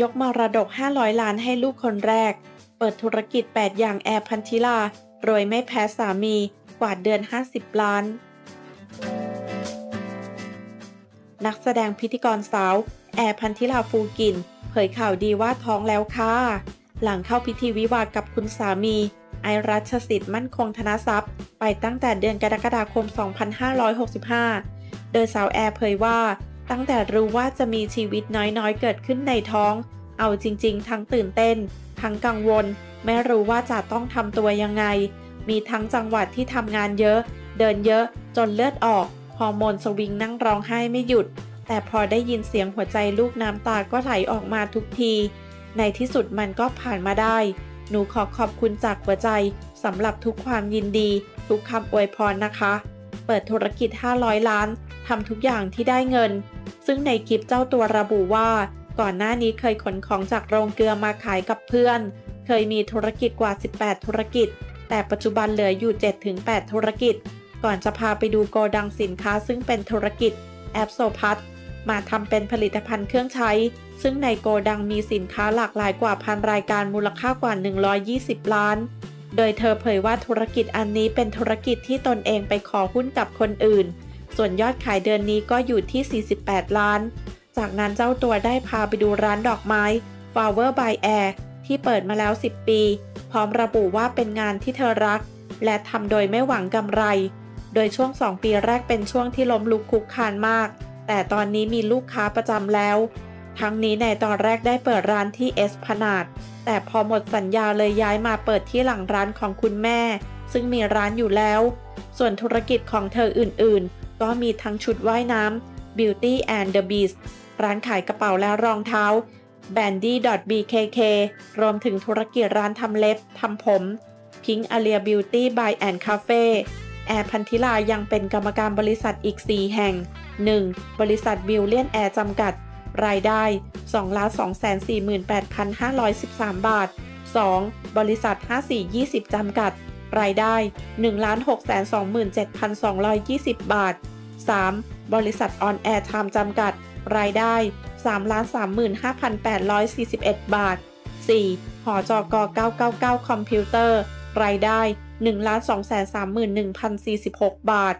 ยกมรดก 500 ล้านให้ลูกคนแรก เปิดธุรกิจ 8 อย่างแอร์ ภัณฑิลารวยไม่แพ้สามี กวาดเดือน 50 ล้าน นักแสดงพิธีกรสาว แอร์ ภัณฑิลาฟูกลิ่น เผยข่าวดีว่าท้องแล้วค่ะ หลังเข้าพิธีวิวาห์กับคุณสามี ไอรัชสิทธิ์มั่นคงธนทรัพย์ ไปตั้งแต่เดือนกรกฎาคม 2565 โดยสาวแอร์เผยว่า ตั้งแต่รู้ว่าจะมีชีวิตน้อยๆ เกิดขึ้นในท้อง เอาจริง ๆ ทั้งตื่นเต้น ทั้งกังวล ไม่รู้ว่าจะต้องทำตัวยังไง มีทั้งจังหวัดที่ทำงานเยอะ เดินเยอะจนเลือดออกฮอร์โมนสวิงนั่งร้องไห้ไม่หยุด แต่พอได้ยินเสียงหัวใจลูกน้ำตาก็ไหลออกมาทุกที ในที่สุดมันก็ผ่านมาได้ หนูขอขอบคุณจากหัวใจสำหรับทุกความยินดี ทุกคำอวยพรนะคะ เปิดธุรกิจ 500 ล้านทำทุกอย่างที่ได้เงิน ซึ่งในคลิปเจ้าตัวระบุว่า ก่อนหน้านี้เคยขนของจากโรงเกลือมาขายกับเพื่อน เคยมีธุรกิจกว่า 18 ธุรกิจ แต่ปัจจุบันเหลืออยู่ 7-8 ธุรกิจ ก่อนจะพาไปดูโกดังสินค้าซึ่งเป็นธุรกิจแอปโซพัท มาทำเป็นผลิตภัณฑ์เครื่องใช้ ซึ่งในโกดังมีสินค้าหลากหลายกว่าพันรายการมูลค่ากว่า 120 ล้าน โดยเธอเผยว่าธุรกิจอันนี้เป็นธุรกิจที่ตนเองไปขอหุ้นกับคนอื่น ส่วนยอดขายเดือนนี้ก็อยู่ที่ 48 ล้าน จากนั้นเจ้าตัวได้พาไปดูร้านดอกไม้ Flower by Air ที่เปิดมาแล้ว 10 ปี พร้อมระบุว่าเป็นงานที่เธอรัก และทำโดยไม่หวังกำไร โดยช่วง 2 ปีแรกเป็นช่วงที่ล้มลุกคุกคานมาก แต่ตอนนี้มีลูกค้าประจำแล้ว ทั้งนี้ในตอนแรกได้เปิดร้านที่เอสพนาด แต่พอหมดสัญญาเลยย้ายมาเปิดที่หลังร้านของคุณแม่ ซึ่งมีร้านอยู่แล้ว ส่วนธุรกิจของเธออื่นๆ ก็มีทั้งชุดว่ายน้ำ Beauty and the Beast ร้านขายกระเป๋าและรองเท้า bandy.bkk รวมถึงธุรกิจร้านทำเล็บทำผม Pink Alia Beauty by and Cafe แอร์ ภัณฑิลายังเป็นกรรมการบริษัทอีก 4 แห่ง 1. บริษัท Billionaire จำกัด รายได้2,248,513 บาท 2. บริษัท 5420 จำกัด รายได้ 1,627,220 บาท 3. บริษัท On Air Time จำกัด รายได้ 335,841 บาท 4. หอจอก999 คอมพิวเตอร์ รายได้ 1,231,046 บาท